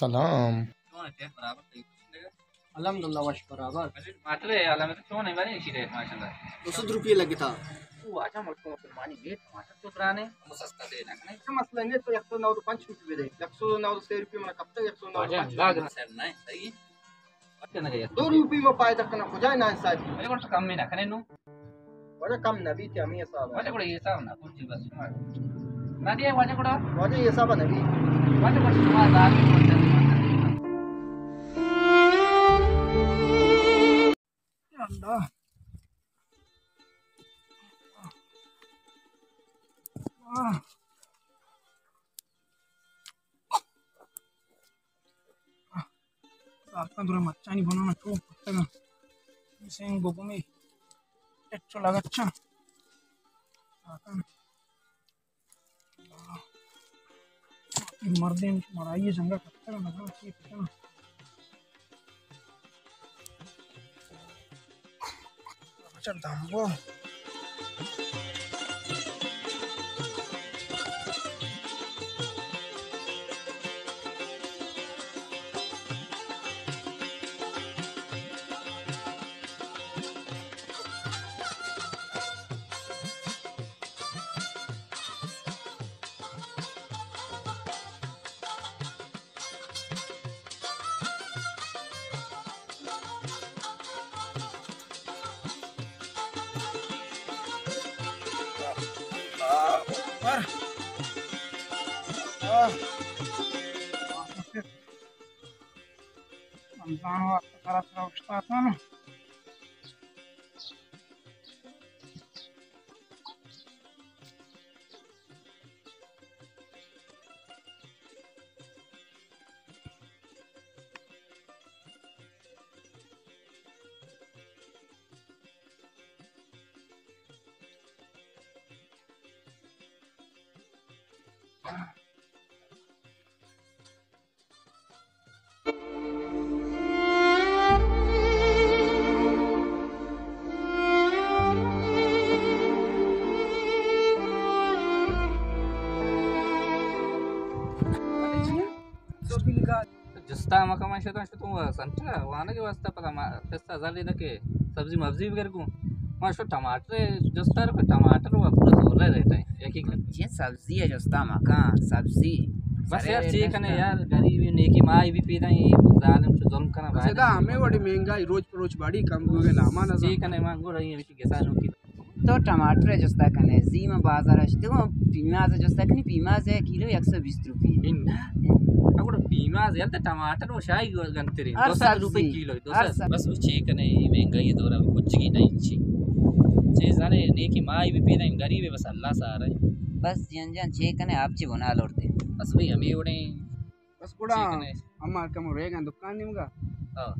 सलाम। अल्हम्दुलिल्लाह वश बराबर। टमाटर है आला में तो क्यों नहीं बने इसी रेट माशाल्लाह दो सौ रुपये लगे था। वो आजा मुझको कुर्बानी दे टमाटर तो पुराने वो सस्ता दे ना नहीं अच्छा मसला नहीं तो एक सौ नौ पाँच रुपये दे। एक सौ नौ सौ रुपये मैंने कब तक एक सौ नौ आजा लाग ना सर नहीं सही। क्या ना दो रुपये में पाए तक ना हो जाए ना इंसान मेरे को तो कम में ना कने नु वजह कम नबी थे हम ये साहब। वाजे को ये साहब ना कुछ बस। ना दिया वाजे को वजह ये साहब नबी वाजे को सुमा दाल में Akan dura macca ni bono na tu putaga. Iseng bogumi. Etcho lagaccha. Akan. मर्दे मराइए जंगा ना ठीक है ना अच्छा दम्बो पर वक्त तरह तरह उठता था जस्ता मका माशा तो तुम संटा वाना के वास्ता पता हज़ार दे के, सब्ज़ी मब्जी वगैरह को? माशो टमाटर जस्ता रो टमाटर वो पूरा सोला रहता है एक एक ये सब्ज़ी है जोस्ता मका सब्ज़ी बस यार ठीक है ना यार गरीबी नेकी माई भी पीदा ही जालिम से जुल्म करना भाई सदा हमें बड़ी महँगाई रोज पर रोज बढ़ी कम हो गए ना माना ठीक है ना मांगो रही है कि सानों की तो टमाटर है जोस्ता कने जी में बाज़ार है तो पीमाज है जोस्ता कने पीमाज है किलो 120 रुपये इन्ना अगर बीमा ज़्यादा टमाटर वो शाही रुपए किलो दो हर सौ बस वो ठीक है नहीं महँगाई दो रहा कुछ की नहीं छी जे చేసాలి నీకి మా ఇవి పీన ఇంక గరీబ్ బస్ అల్లా సార్ బస్ జన్ జన్ చేకనే ఆప్చి బొనాలు ఉడతే బస్ భయ్య మీ ఉడే बस पूरा हमार कम रहेगा दुकान नहीं होगा? हाँ।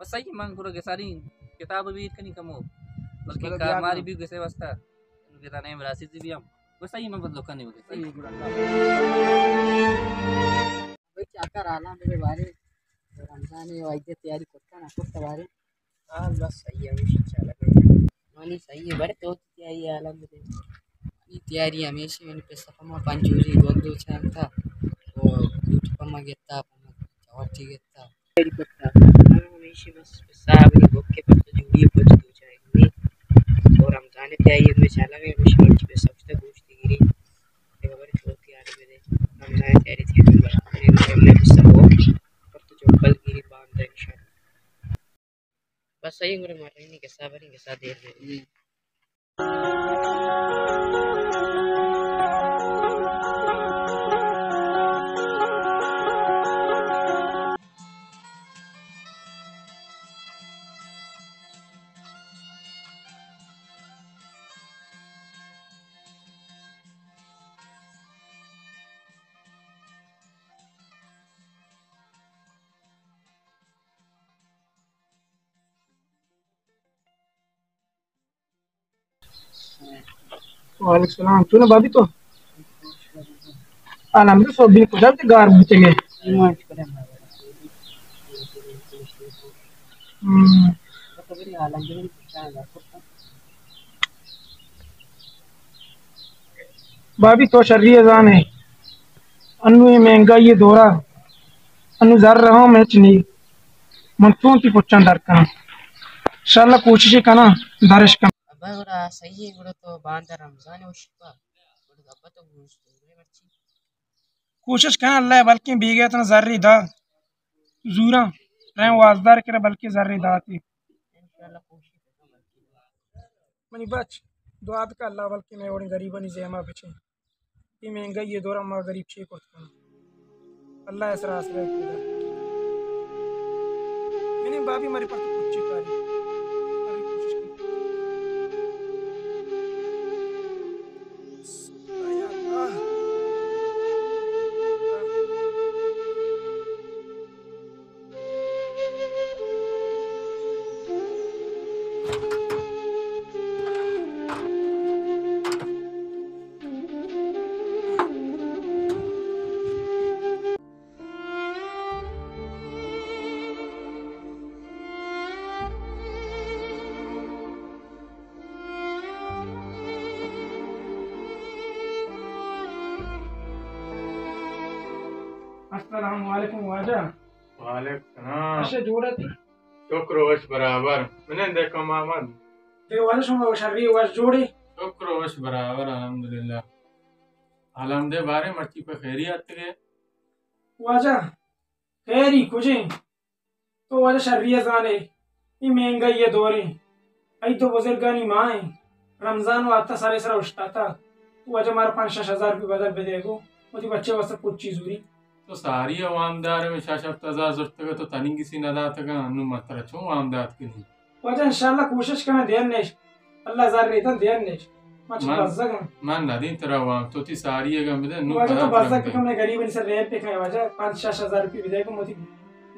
बस सही मन करो के सारी किताब भी इतनी कम हो। बल्कि मतलब हमारी भी कैसे वास्ता किता नहीं विरासत से भी हम। बस सही मन बदलो का नहीं होगा सही हाँ। भाई क्या कर आला मेरे बारे? रमज़ान ये वाइज तैयारी करता ना कुछ तो बारे? हाँ बस सही है शिक्षा लगा पानी है बड़े तो तैयारी आलम पानी तैयारी हमेशा मैंने पे सपमा पंचूरी था। छानता और पमा गेता पमा चौटी गेता हमेशा बस साहब ने बुक के पत्ते जुड़ी बच दो चाहिए और हम जाने तैयारी में चला गए विश्व पे सबसे गोश्त तो गिरी। एक बार तो तैयारी में हम जाने तैयारी थी बस सही मेरे मारने के साथ के साथ तूने भाभी तो? अलहमद सब गार हम्म। भाभी तो शर्री अजान है। अनु महँगा ये दौरा। अनु जर रहा हूँ मैं चनी मनसून की पुछन दरकान इंशाल्लाह कोशिश करना दरिश कर तो मर्ची कोशिश कहें अल्लाह बल्कि बीगे इतना जर्री दा जूरा रहें वाजदार करे बल्कि जर्री दा थी मनी बच दुआ का अल्लाह बल्कि मैं और गरीब नहीं जेमा बिछे ये महँगा ये दौरा मा गरीब छे को अल्लाह ऐसा आसरा मैंने बाबी मारी पर तो कुछ चिकारी थी ते वाले वो बारे मर्ची पे खैरियत के वाजा खैरी कुछ तो वाजा शर्री जाने ये महँगाई ये दौरे आई तो बुजुर्गानी माँ है। रमज़ान वाता सारे सर उष्टाता तो वाजा हमारा पाँच छः हज़ार रुपये बदल पे देगो मुझे बच्चे वास्ते कुछ चीज़ हुई तो सारी अवामदार में शाशब तजा जुर्त तो तनी किसी नदात का अनु मतरा छो अवामदात के नहीं वाजा इंशाल्लाह कोशिश करना ध्यान नेश अल्लाह जार रहता ध्यान नेश मान- मान नदी तरह अवाम तो ती सारी है गम दे नु वाजा तो तरह पे मैं गरीब से रह पे खाए वाजा पाँच छः हज़ार रुपये देगो मुझे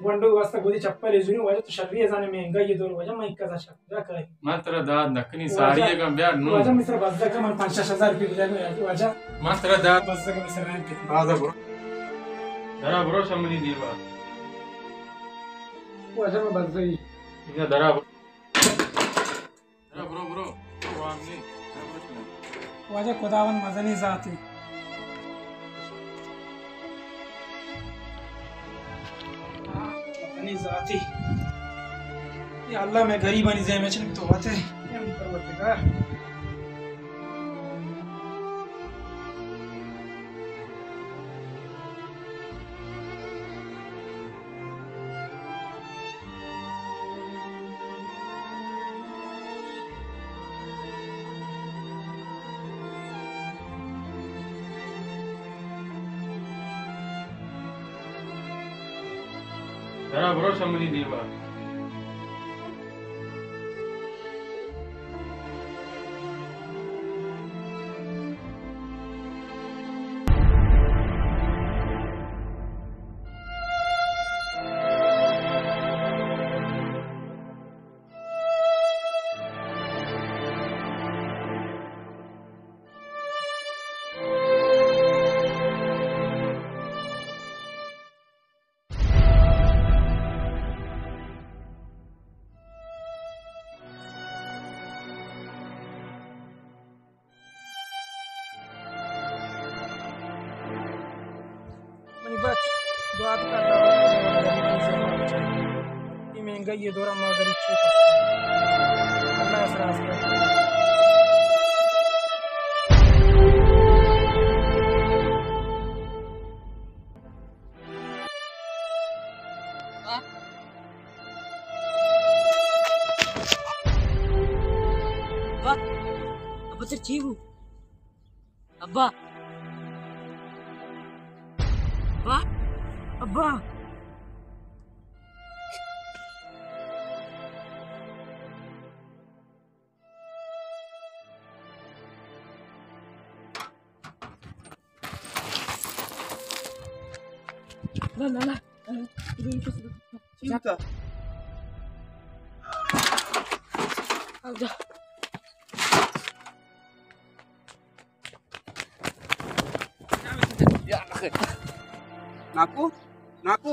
गोंडो वास्ते गोदी चप्पल इजुनी वाजा तो शर्री जाने महँगाई ये दौर वाजा मैं कजा शक जा करे। मान तरह दाद नकनी सारी है गम ब्यार नु वाजा मिस्र बज़्ज़ग का मैं पाँच छः हज़ार रुपये देगो वाजा मान तरह दाद बस बज़्ज़ग मिस्र रह पे आजा ब्रो दरा ब्रो शमली दीवा वाजा मैं इधर दरा ब्रो। ब्रो अवाम ने दरा ब्रो शमली। खुदावन मजनी जाती मजनी जाती ये अल्लाह मैं गरीब बनी जाए मैं चल तो बात है। ये हम परवरदिगार दरा ब्रो शमली दुआ तो कर अल्लाह ये महंगाई ये दौरा मैं गरीब छे अल्लाह असरा असरा అబ్బా అబ్బా చీవు అబ్బా అబ్బా Nah, Lan lan lan. Cinta. aja, Ya, nak. Aku? నాకు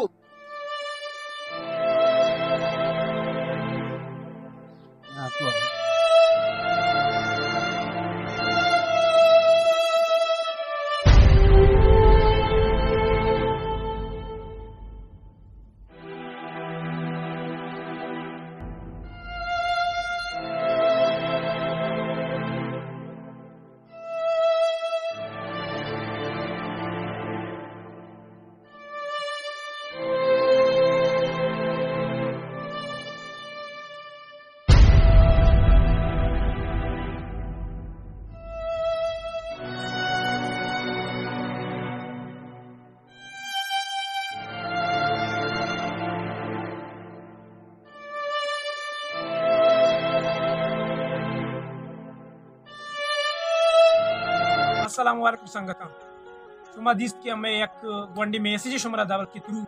alaikum sangata shuma dist ki amme yak gondi message shumra dawal ki through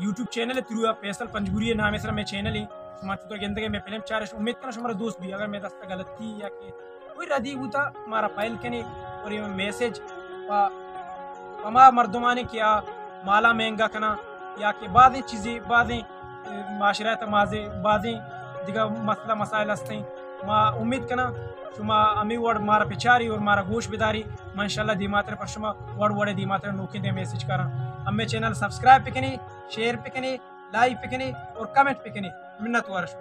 YouTube channel है थ्रू फैसल पंजगुरी नाम है सर मैं चैनल ही। शुमा तो गेंदे के मैं फ़िल्म चार उम्मीद करना शुमारा दोस्त भी, अगर मैं दस्ता गलत थी या कि कोई रदी हुआ हमारा फ़ाइल के नहीं और ये मैसेज हमारा मर्दुमाने किया, माला महँगा कना, या कि बाद चीज़ें, बाद माशरा तमाजे, बादें, दिगा मसला मसाइल हस्ते माँ उम्मीद कना शुमा अमी वड मारा पिचारी और मारा गोश बिदारी माशाल्लाह दी मात्रे पर शुमा वड वडे दी मात्रे नोकी दे मैसेज करा हमें चैनल सब्सक्राइब पिकनी शेयर पिकनी लाइक पिकनी और कमेंट पिकनी मिन्नत वारश